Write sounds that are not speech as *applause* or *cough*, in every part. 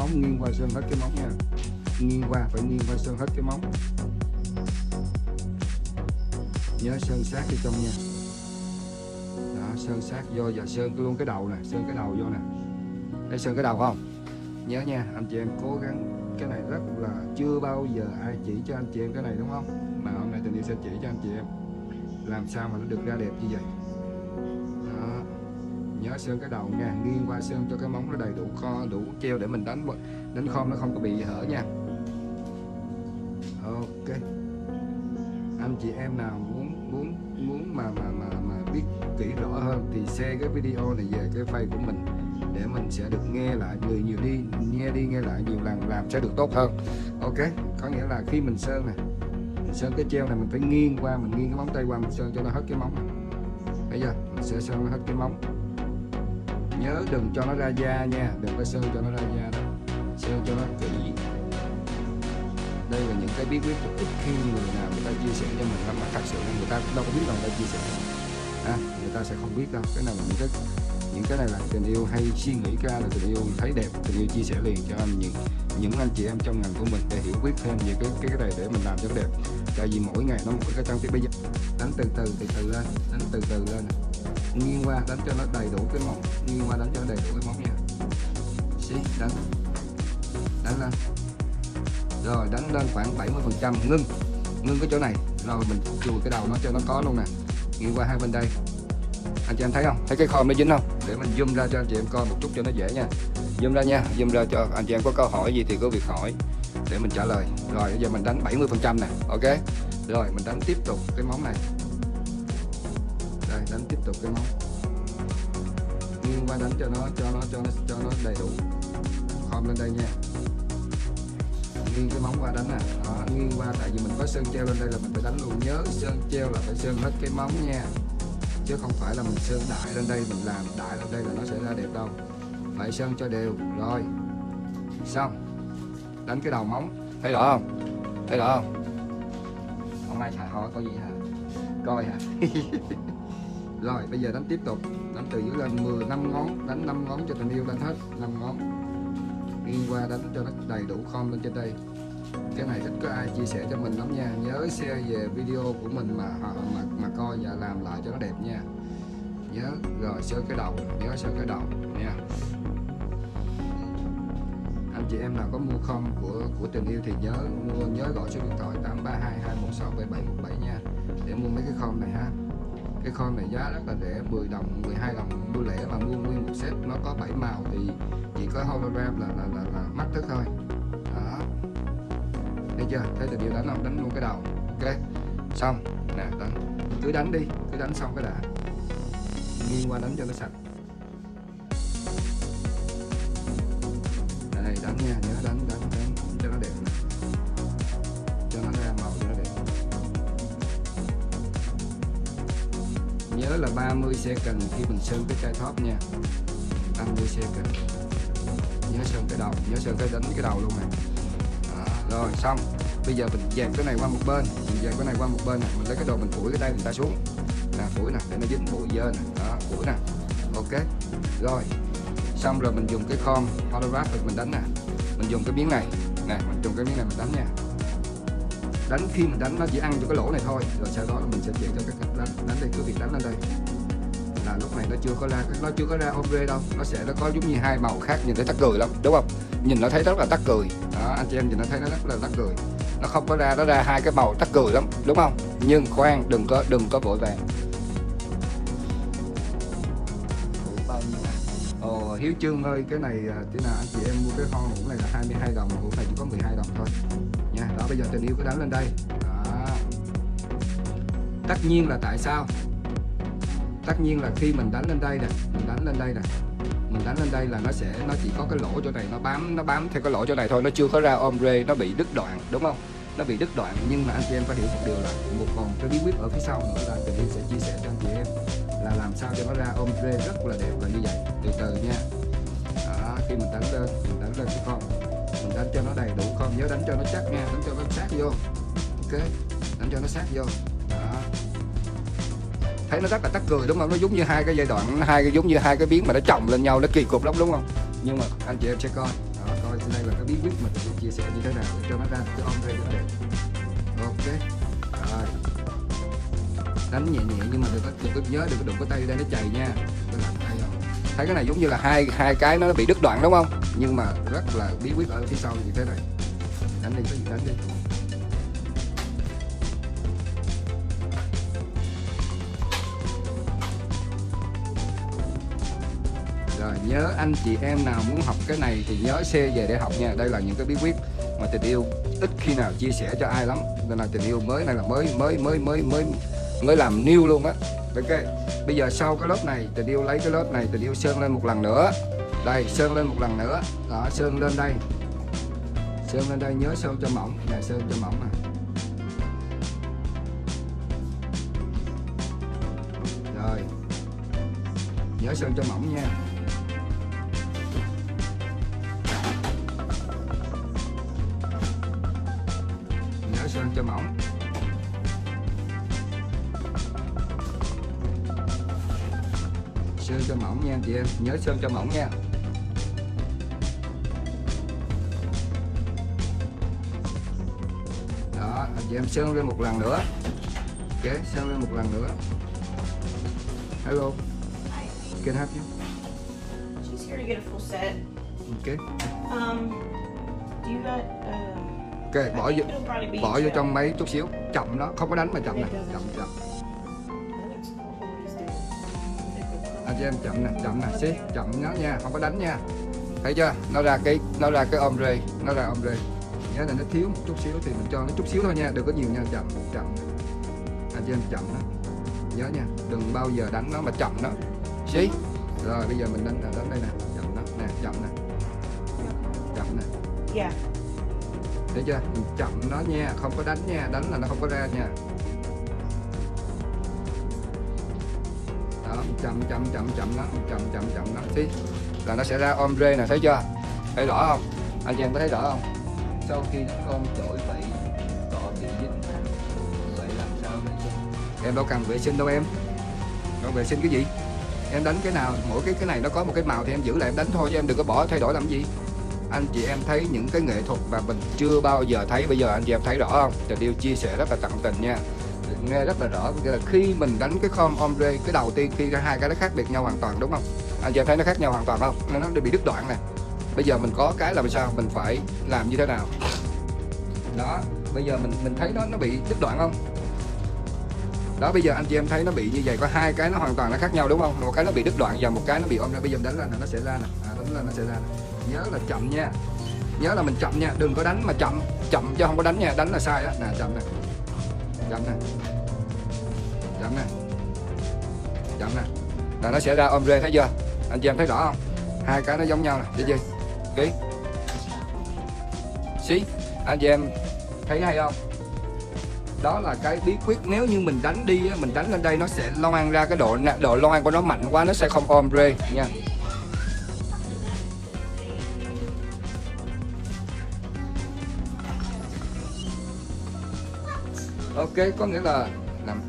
móng, nghiêng qua sơn hết cái móng nha. Nghiêng qua, phải nghiêng qua sơn hết cái móng. Nhớ sơn sát cái trong nha. Đó, sơn sát vô và sơn luôn cái đầu nè, sơn cái đầu vô nè. Đây sơn cái đầu không? Nhớ nha, anh chị em cố gắng cái này rất là chưa bao giờ ai chỉ cho anh chị em cái này, đúng không? Mà hôm nay tình yêu sẽ chỉ cho anh chị em. Làm sao mà nó được ra đẹp như vậy? Nhớ sơn cái đầu nha, nghiêng qua sơn cho cái móng nó đầy đủ kho, đủ treo để mình đánh đánh khom nó không có bị hở nha. Ok. Anh chị em nào muốn muốn muốn mà mà mà mà biết kỹ rõ hơn thì share cái video này về cái phay của mình để mình sẽ được nghe lại người nhiều đi, nghe đi, nghe lại nhiều lần làm sẽ được tốt hơn. Ok, có nghĩa là khi mình sơn này mình sơn cái treo này mình phải nghiêng qua, mình nghiêng cái móng tay qua mình sơn cho nó hết cái móng. Này. bây giờ mình sẽ sơn hết cái móng nhớ đừng cho nó ra da nha đừng có sơn cho nó ra da đó, sơn cho nó kỹ. Đây là những cái bí quyết ít khi người nào người ta chia sẻ cho mình lắm mà thật sự là người ta đâu có biết đâu người ta chia sẻ. À, người ta sẽ không biết đâu. Cái này là những cái những cái này là tình yêu hay suy nghĩ ra là tình yêu thấy đẹp tình yêu chia sẻ liền cho anh những những anh chị em trong ngành của mình để hiểu biết thêm về cái cái này để mình làm cho nó đẹp. Tại vì mỗi ngày nó một cái trang thiết bây giờ đánh từ từ từ từ lên đánh từ từ lên nghiêng qua đánh cho nó đầy đủ cái móng. Nghiêng qua đánh cho nó đầy đủ cái móng nha. Xí, đánh. Đánh lên. Rồi, đánh lên khoảng 70 phần trăm. Ngưng. Ngưng cái chỗ này. Rồi, mình chùi cái đầu nó cho nó có luôn nè. Nghiêng qua hai bên đây. Anh chị em thấy không? Thấy cái khom nó dính không? Để mình zoom ra cho anh chị em coi một chút cho nó dễ nha. Zoom ra nha. Zoom ra cho anh chị em có câu hỏi gì thì có việc hỏi. Để mình trả lời. Rồi, bây giờ mình đánh 70 phần trăm nè. Ok? Rồi, mình đánh tiếp tục cái móng này đánh tiếp tục cái móng. Nghiêng qua đánh cho nó cho nó cho nó cho nó đầy đủ. Khom lên đây nha. Nghiêng cái móng qua đánh nè. Đó, nghiêng qua tại vì mình có sơn treo lên đây là mình phải đánh luôn. Nhớ sơn treo là phải sơn hết cái móng nha. Chứ không phải là mình sơn đại lên đây mình làm đại lên đây là nó sẽ ra đẹp đâu. Phải sơn cho đều. Rồi. Xong. Đánh cái đầu móng. Thấy rõ không? Thấy rõ không? Hôm nay xài hỏi có gì hả? Coi hả? *laughs* rồi, bây giờ đánh tiếp tục. Đánh từ dưới lên 10 năm ngón. Đánh 5 ngón cho tình yêu đánh hết 5 ngón. Nghiêng qua đánh cho nó đầy đủ khom lên trên đây. Cái này ít có ai chia sẻ cho mình lắm nha. Nhớ share về video của mình mà họ, mà mà coi và làm lại cho nó đẹp nha. Nhớ, rồi sơ cái đầu. Nhớ sơ cái đầu, nha. Anh chị em nào có mua không của của tình yêu thì nhớ mua, nhớ gọi số điện thoại 8322167717 nha. Để mua mấy cái khom này ha cái con này giá rất là rẻ 10 đồng 12 đồng mua lẻ mà mua nguyên một set. Nó có 7 màu thì chỉ có hologram là là là, là mắc thức thôi. Đó. Thấy chưa? Thấy được điều đánh không đánh luôn cái đầu. Ok. Xong. Nè đánh. Cứ đánh đi. Cứ đánh xong cái đã. Nghiêng qua đánh cho nó sạch. Đây đánh nha. Nhớ đánh đánh đánh. Nhớ là 30 second khi mình sơn cái chai top nha. 30 second nhớ sơn cái đầu nhớ sơn cái đánh cái đầu luôn nè. Đó, rồi xong. Bây giờ mình dàn cái này qua một bên mình dàn cái này qua một bên này mình lấy cái đồ mình phủi cái tay người ta xuống. Là phủi nè để nó dính bụi dơ nè. Đó phủi nè. Ok. Rồi xong rồi mình dùng cái con holograph để mình đánh nè. Mình dùng cái miếng này. Nè mình dùng cái miếng này mình đánh nha đánh khi mình đánh nó chỉ ăn cho cái lỗ này thôi rồi sau đó là mình sẽ chuyển cho cái cách đánh đánh đây cứ việc đánh lên đây. Là lúc này nó chưa có ra nó chưa có ra ombre đâu nó sẽ nó có giống như hai màu khác nhìn thấy tắc cười lắm đúng không? Nhìn nó thấy rất là tắc cười. Đó anh chị em nhìn nó thấy nó rất là tắc cười. Nó không có ra nó ra hai cái màu tắc cười lắm đúng không? Nhưng khoan đừng có đừng có vội vàng. Ồ, Hiếu Trương ơi, cái này à, thế nào anh chị em mua cái hoa ngủ này là 22 đồng, cũng này chỉ có 12 đồng thôi nha. Đó bây giờ tình yêu cứ đánh lên đây. Đó. Tất nhiên là tại sao? Tất nhiên là khi mình đánh lên đây nè, mình đánh lên đây nè. Mình đánh lên đây là nó sẽ nó chỉ có cái lỗ chỗ này nó bám nó bám theo cái lỗ chỗ này thôi, nó chưa có ra ombre, nó bị đứt đoạn, đúng không? Nó bị đứt đoạn nhưng mà anh chị em phải hiểu một điều là một còn cái bí quyết ở phía sau nữa là tình yêu sẽ chia sẻ cho anh chị em là làm sao cho nó ra ombre rất là đẹp là như vậy từ từ nha đó, khi mình đánh lên mình đánh lên cái con mình đánh cho nó đầy đủ không? Nhớ đánh cho nó chắc nha đánh cho nó sát vô. Ok đánh cho nó sát vô. Đó. Thấy nó rất là tắc cười đúng không? Nó giống như hai cái giai đoạn hai cái giống như hai cái biến mà nó chồng lên nhau nó kỳ cục lắm đúng không? Nhưng mà anh chị em sẽ coi. Đó, coi đây là cái bí quyết mà sẽ chia sẻ như thế nào để cho nó ra cái ombre rất đẹp. Ok. Rồi. Đánh nhẹ nhẹ nhưng mà đừng có đừng có nhớ đừng có đụng cái tay đây nó chày nha. Tôi làm tay không? Thấy cái này giống như là hai hai cái nó bị đứt đoạn đúng không? Nhưng mà rất là bí quyết ở phía sau như thế này đánh đi có gì đánh đi Rồi, nhớ anh chị em nào muốn học cái này thì nhớ xe về để học nha. Đây là những cái bí quyết mà tình yêu ít khi nào chia sẻ cho ai lắm. Nên là tình yêu mới này là mới mới mới mới mới mới làm new luôn á. Ok. Bây giờ sau cái lớp này, tình yêu lấy cái lớp này, tình yêu sơn lên một lần nữa. Đây, sơn lên một lần nữa. Đó, sơn lên đây. Sơn lên đây, nhớ sơn cho mỏng. Nè sơn cho mỏng nè. Rồi. Nhớ sơn cho mỏng nha. nhớ sơn cho mỏng sơn cho mỏng nha, chị em nhớ sơn cho mỏng nha đó chị em sơn lên một lần nữa. Ok sơn lên một lần nữa. Hello. Can I help you? She's here to get a full set. ok. Um, do you got? Uh, ok bỏ vô bỏ vô trong máy chút xíu. Chậm nó không có đánh mà chậm nè chậm chậm. Anh chị em chậm nè chậm nè xí chậm nhớ nha không có đánh nha. Thấy chưa? Nó ra cái nó ra cái ombre nó ra ombre nhớ là nó thiếu một chút xíu thì mình cho nó chút xíu thôi nha đừng có nhiều nha chậm chậm. Anh chị em chậm nó nhớ nha đừng bao giờ đánh nó mà chậm nó xí rồi bây giờ mình đánh đánh đây nè. Chậm nó nè chậm nè. Chậm nè. Yeah. thấy chưa? Mình chậm nó nha không có đánh nha đánh là nó không có ra nha. Đó chậm chậm chậm chậm nó chậm chậm chậm nó tí là nó sẽ ra ombre nè thấy chưa? Thấy rõ không? Anh chị em có thấy rõ không sau khi con chổi vậy cỏ bị dính vậy làm sao vệ sinh em đâu cần vệ sinh đâu em? Đâu vệ sinh cái gì? Em đánh cái nào? Mỗi cái cái này nó có một cái màu thì em giữ lại em đánh thôi chứ em đừng có bỏ thay đổi làm gì. Anh chị em thấy những cái nghệ thuật mà mình chưa bao giờ thấy. Bây giờ anh chị em thấy rõ không? Thì điều chia sẻ rất là tận tình nha. Nghe rất là rõ. Nghĩa là khi mình đánh cái com ombre, cái đầu tiên khi hai cái nó khác biệt nhau hoàn toàn, đúng không? Anh chị em thấy nó khác nhau hoàn toàn không? Nó bị đứt đoạn này bây giờ mình có cái làm sao? Mình phải làm như thế nào? Đó bây giờ mình mình thấy nó nó bị đứt đoạn không? Đó bây giờ anh chị em thấy nó bị như vậy có hai cái nó hoàn toàn nó khác nhau đúng không? Một cái nó bị đứt đoạn và một cái nó bị ôm ra. Bây giờ mình đánh lên là nó sẽ ra nè. À, đánh lên nó sẽ ra nè. Nhớ là chậm nha. Nhớ là mình chậm nha đừng có đánh mà chậm. Chậm chứ không có đánh nha đánh là sai đó nè chậm nè. Chậm nè. Chậm nè. Chậm nè. Là nó sẽ ra ombre thấy chưa? Anh chị em thấy rõ không? Hai cái nó giống nhau nè. Thấy chưa ký. Xí, anh chị em thấy hay không? Đó là cái bí quyết nếu như mình đánh đi mình đánh lên đây nó sẽ loan ra cái độ độ loan của nó mạnh quá, nó sẽ không ombre nha. Ok, có nghĩa là làm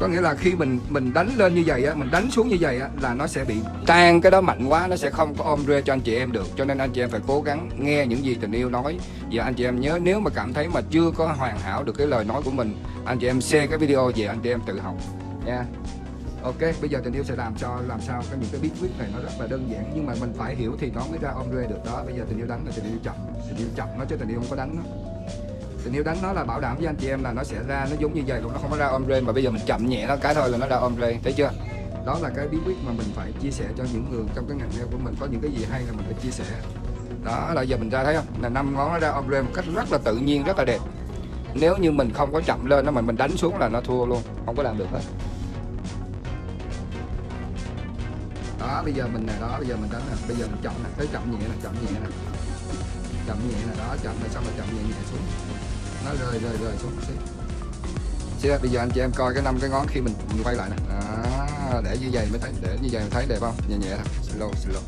có nghĩa là khi mình mình đánh lên như vậy á, mình đánh xuống như vậy á, là nó sẽ bị tan cái đó mạnh quá, nó sẽ không có ombre cho anh chị em được. Cho nên anh chị em phải cố gắng nghe những gì tình yêu nói. Và anh chị em nhớ, nếu mà cảm thấy mà chưa có hoàn hảo được cái lời nói của mình, anh chị em share cái video về anh chị em tự học nha. Ok, bây giờ tình yêu sẽ làm cho, làm sao cái những cái bí quyết này nó rất là đơn giản, nhưng mà mình phải hiểu thì nó mới ra ombre được. Đó, bây giờ tình yêu đánh là tình yêu chậm, tình yêu chậm nó chứ tình yêu không có đánh nó tình yêu đánh nó là bảo đảm với anh chị em là nó sẽ ra, nó giống như vậy luôn nó không có ra ombre mà bây giờ mình chậm nhẹ nó cái thôi là nó ra ombre thấy chưa? Đó là cái bí quyết mà mình phải chia sẻ cho những người trong cái ngành nail của mình, có những cái gì hay là mình phải chia sẻ. Đó, là giờ mình ra thấy không? Là năm ngón nó ra ombre một cách rất là tự nhiên, rất là đẹp. Nếu như mình không có chậm lên nó mà mình đánh xuống là nó thua luôn, không có làm được hết. Đó, bây giờ mình nè, đó, bây giờ mình đánh nè, bây giờ mình chậm nè thấy chậm nhẹ nè, chậm nhẹ nè. Chậm nhẹ nè, đó, chậm là xong rồi chậm nhẹ nhẹ xuống nó rơi rơi rơi xuống xí xí bây giờ anh chị em coi cái năm cái ngón khi mình, quay lại nè. Đó, để như vậy mới thấy để như vậy mình thấy đẹp không? Nhẹ nhẹ thôi. Slow slow.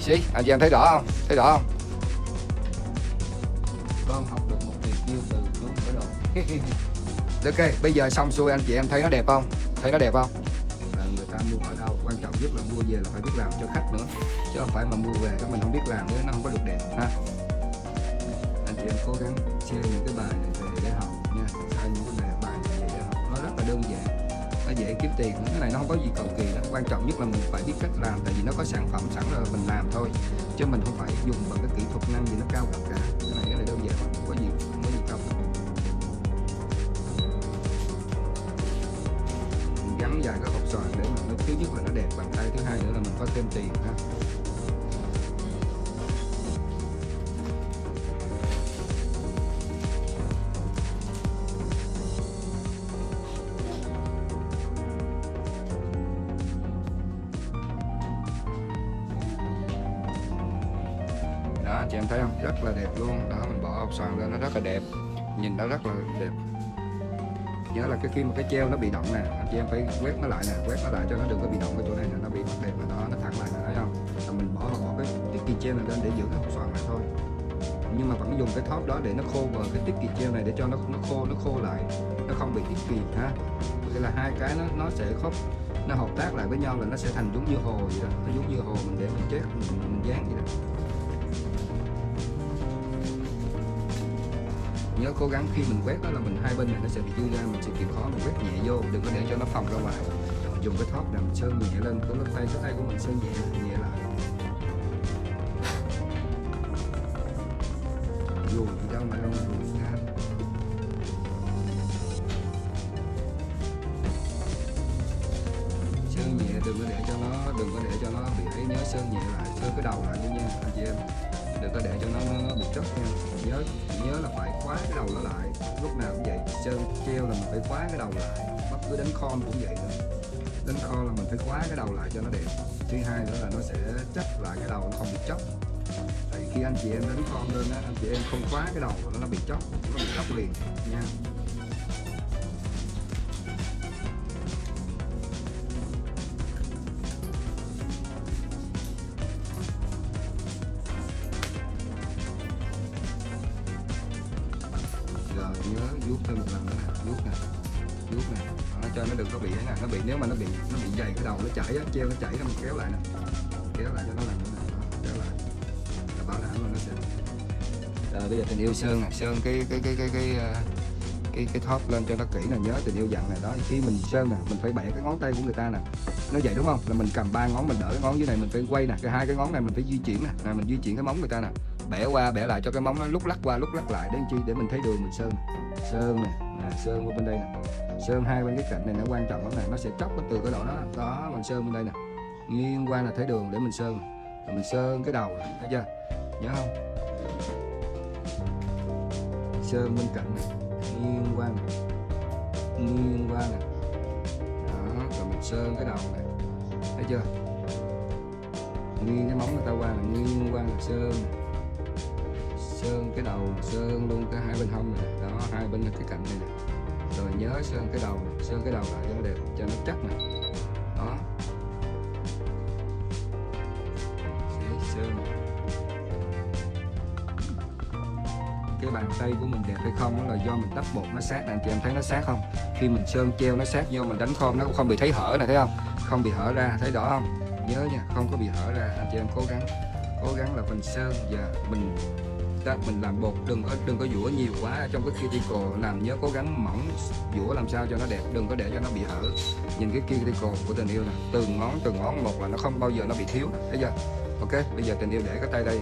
Xí anh chị em thấy rõ không? Thấy rõ không? Con học được một việc yêu từ luôn ở rồi ok bây giờ xong xuôi anh chị em thấy nó đẹp không? Thấy nó đẹp không? Là người ta mua ở đâu quan trọng nhất là mua về là phải biết làm cho khách nữa. Chứ không phải mà mua về cái mình không biết làm nữa nó không có được đẹp ha cố gắng share những cái bài này về để học nha. Share những cái bài này về để học, nó rất là đơn giản, nó dễ kiếm tiền. Cái này nó không có gì cầu kỳ đó quan trọng nhất là mình phải biết cách làm, tại vì nó có sản phẩm, sẵn rồi mình làm thôi, chứ mình không phải dùng bằng cái kỹ thuật năng gì nó cao cấp cả. Cái này cái này đơn giản, không có gì, không có gì cao cấp gắn dài cái hộp xoàn để mà nó, thứ nhất là nó đẹp bằng tay, thứ hai nữa là mình có thêm tiền ha. Chị em thấy không? Rất là đẹp luôn. Đó mình bỏ hộp xoàn lên nó rất là đẹp. Nhìn nó rất là đẹp. Nhớ là cái khi mà cái treo nó bị động nè anh chị em phải quét nó lại nè quét nó lại cho nó đừng có bị động cái chỗ này nè nó bị mất đẹp mà nó nó thẳng lại nè thấy không? Là mình bỏ bỏ cái tiết kỳ treo này lên để giữ cái hộp xoàn lại thôi. Nhưng mà vẫn dùng cái thóp đó để nó khô vào cái tiết kỳ treo này để cho nó nó khô nó khô lại. Nó không bị tiết kỳ ha? Vậy là hai cái nó nó sẽ khớp nó hợp tác lại với nhau là nó sẽ thành giống như hồ vậy đó. Nó giống như hồ mình để mình chết mình, mình dán vậy đó. Nhớ cố gắng khi mình quét đó là mình hai bên này nó sẽ bị dư ra, mình sẽ chịu khó, mình quét nhẹ vô. Đừng có để cho nó phồng ra ngoài. Mình dùng cái thóp làm sơn nhẹ lên cái tay cái tay của mình sơn nhẹ nhẹ lại. Dù gì đâu mà đâu. Chơi treo là mình phải khóa cái đầu lại. Bất cứ đánh con cũng vậy nữa đánh kho là mình phải khóa cái đầu lại cho nó đẹp. Thứ hai nữa là nó sẽ chắc lại cái đầu nó không bị chóc. Tại khi anh chị em đánh con lên á, anh chị em không khóa cái đầu nó bị chóc, nó bị chóc liền, nha. Vuốt thêm một lần nữa nè vuốt nè vuốt nè nó cho nó đừng có bị ấy nè nó bị, nếu mà nó bị nó bị dày cái đầu nó chảy á, treo, nó chảy nó mình kéo lại nè. Kéo lại cho nó lần nữa nè kéo lại. Là bảo đảm là nó sẽ rồi, bây giờ tình yêu sơn nè, sơn cái cái cái cái cái ờ, cái cái top lên cho nó kỹ nè, nhớ tình yêu dặn này đó, khi mình sơn nè, mình phải bẻ cái ngón tay của người ta nè. Nó vậy đúng không? Là mình cầm ba ngón, mình đỡ cái ngón dưới này mình phải quay nè, cái hai cái ngón này mình phải di chuyển nè nè mình di chuyển cái móng người ta nè bẻ qua bẻ lại cho cái móng nó lúc lắc qua lúc lắc lại. Để chi? Để mình thấy đường mình sơn sơn nè à, sơn qua bên đây nè. Sơn hai bên cái cạnh này nó quan trọng lắm nè. Nó sẽ chóc từ cái độ đó. Đó mình sơn bên đây nè. Nghiêng qua là thấy đường để mình sơn. Rồi mình sơn cái đầu này thấy chưa? Nhớ không? Sơn bên cạnh này nghiêng qua này nghiêng qua này đó rồi mình sơn cái đầu này. Thấy chưa? Nghiêng cái móng người ta qua là nghiêng qua là sơn này sơn, cái đầu sơn luôn, cái hai bên hông này. Đó, hai bên cái cạnh này nè. Rồi nhớ sơn cái đầu này sơn cái đầu lại cho nó đẹp, cho nó chắc nè. Đó. Để sơn. Cái bàn tay của mình đẹp hay không đó là do mình đắp bột nó sát anh chị em thấy nó sát không? Khi mình sơn treo nó sát vô mình đánh khom nó cũng không bị thấy hở này thấy không? Không bị hở ra, thấy rõ không? Nhớ nha, không có bị hở ra. Anh chị em cố gắng cố gắng là mình sơn và mình ta mình làm bột, đừng có đừng có dũa nhiều quá trong cái cuticle làm nhớ cố gắng mỏng dũa làm sao cho nó đẹp, đừng có để cho nó bị hở. Nhìn cái cuticle của tình yêu nè từng ngón từng ngón, một là nó không bao giờ nó bị thiếu. Thấy chưa? Ok, bây giờ tình yêu để cái tay đây.